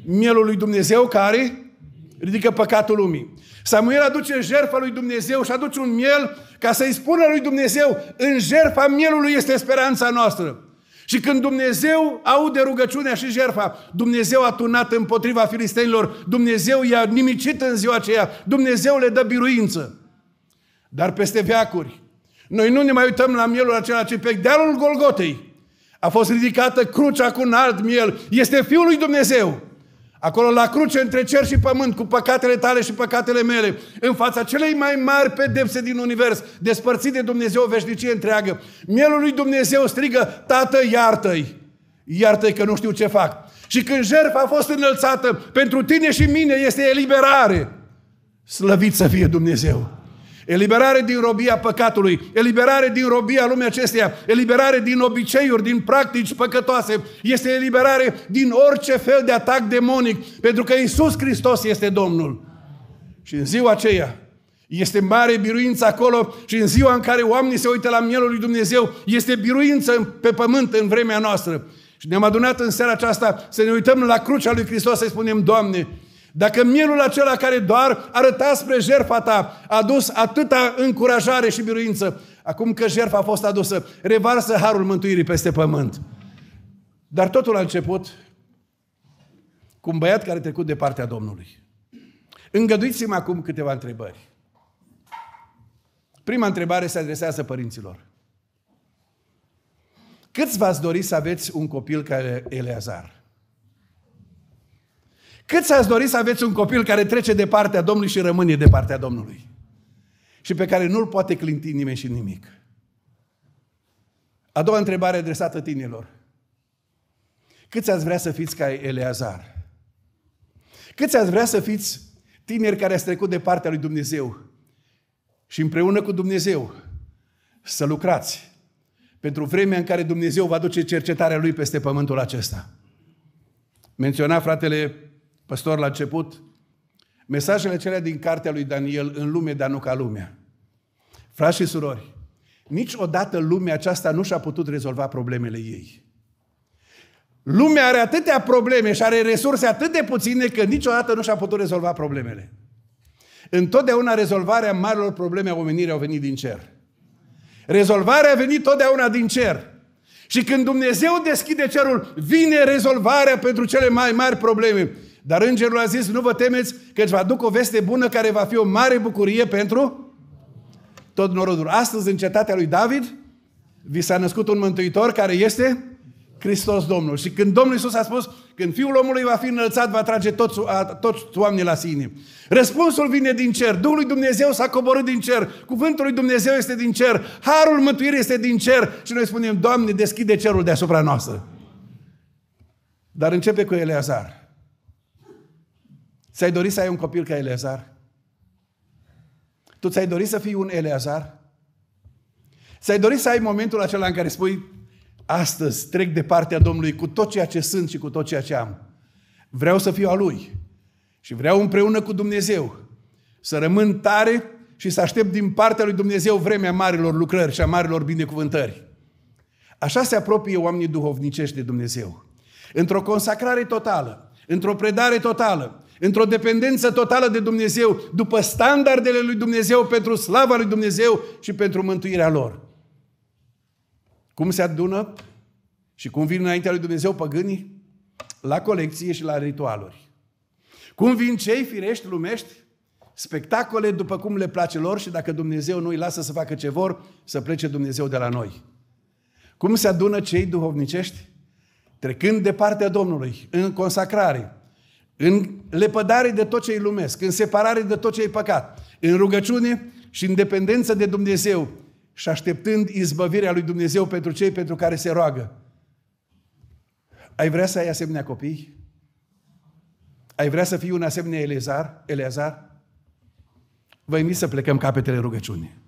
S1: mielul lui Dumnezeu care ridică păcatul lumii. Samuel aduce jertfa lui Dumnezeu și aduce un miel ca să-i spună lui Dumnezeu, în jertfa mielului este speranța noastră. Și când Dumnezeu aude rugăciunea și jertfa, Dumnezeu a tunat împotriva filistenilor, Dumnezeu i-a nimicit în ziua aceea, Dumnezeu le dă biruință. Dar peste veacuri, noi nu ne mai uităm la mielul acela, ci pe dealul Golgotei a fost ridicată crucea cu un alt miel. Este Fiul lui Dumnezeu. Acolo la cruce între cer și pământ, cu păcatele tale și păcatele mele, în fața celei mai mari pedepse din univers, despărțit de Dumnezeu o veșnicie întreagă, mielul lui Dumnezeu strigă, Tată, iartă-i! Iartă-i că nu știu ce fac. Și când jertfa a fost înălțată, pentru tine și mine este eliberare. Slăvit să fie Dumnezeu! Eliberare din robia păcatului, eliberare din robia lumii acesteia, eliberare din obiceiuri, din practici păcătoase, este eliberare din orice fel de atac demonic, pentru că Isus Hristos este Domnul. Și în ziua aceea este mare biruință acolo și în ziua în care oamenii se uită la mielul lui Dumnezeu, este biruință pe pământ în vremea noastră. Și ne-am adunat în seara aceasta să ne uităm la crucea lui Hristos să spunem, Doamne, dacă mielul acela care doar arăta spre jertfa ta a dus atâta încurajare și biruință, acum că jertfa a fost adusă, revarsă harul mântuirii peste pământ. Dar totul a început cu un băiat care a trecut de partea Domnului. Îngăduiți-mi acum câteva întrebări. Prima întrebare se adresează părinților. Câți v-ați dori să aveți un copil ca Eleazar? Cât ați dori să aveți un copil care trece de partea Domnului și rămâne de partea Domnului? Și pe care nu-l poate clinti nimeni și nimic. A doua întrebare adresată tinerilor. Câți ați vrea să fiți ca Eleazar? Câți ați vrea să fiți tineri care ați trecut de partea lui Dumnezeu și împreună cu Dumnezeu să lucrați pentru vremea în care Dumnezeu va duce cercetarea Lui peste pământul acesta? Menționa fratele păstor la început, mesajele cele din cartea lui Daniel în lume, dar nu ca lumea. Frați și surori, niciodată lumea aceasta nu și-a putut rezolva problemele ei. Lumea are atâtea probleme și are resurse atât de puține că niciodată nu și-a putut rezolva problemele. Întotdeauna rezolvarea marilor probleme a omenirii au venit din cer. Rezolvarea a venit totdeauna din cer. Și când Dumnezeu deschide cerul, vine rezolvarea pentru cele mai mari probleme. Dar îngerul a zis, nu vă temeți că îți va duc o veste bună care va fi o mare bucurie pentru tot norodul. Astăzi, în cetatea lui David, vi s-a născut un mântuitor care este Hristos Domnul. Și când Domnul Iisus a spus, când Fiul omului va fi înălțat, va trage toți, toți oamenii la sine. Răspunsul vine din cer. Duhul lui Dumnezeu s-a coborât din cer. Cuvântul lui Dumnezeu este din cer. Harul mântuirii este din cer. Și noi spunem, Doamne, deschide cerul deasupra noastră. Dar începe cu Eleazar. Ți-ai dorit să ai un copil ca Eleazar? Tu ți-ai dorit să fii un Eleazar? Ți-ai dorit să ai momentul acela în care spui, astăzi trec de partea Domnului cu tot ceea ce sunt și cu tot ceea ce am. Vreau să fiu a Lui. Și vreau împreună cu Dumnezeu să rămân tare și să aștept din partea lui Dumnezeu vremea marilor lucrări și a marilor binecuvântări. Așa se apropie oamenii duhovnicești de Dumnezeu. Într-o consacrare totală, într-o predare totală, într-o dependență totală de Dumnezeu, după standardele lui Dumnezeu, pentru slava lui Dumnezeu și pentru mântuirea lor. Cum se adună și cum vin înaintea lui Dumnezeu păgânii? La colecție și la ritualuri. Cum vin cei firești lumești? Spectacole după cum le place lor și dacă Dumnezeu nu îi lasă să facă ce vor, să plece Dumnezeu de la noi. Cum se adună cei duhovnicești? Trecând de partea Domnului, în consacrare, în lepădare de tot ce îi lumesc, în separare de tot ce îi păcat, în rugăciune și în dependență de Dumnezeu și așteptând izbăvirea lui Dumnezeu pentru cei pentru care se roagă. Ai vrea să ai asemenea copii? Ai vrea să fii un asemenea Eleazar? Eleazar? Vă invit să plecăm capetele rugăciunii.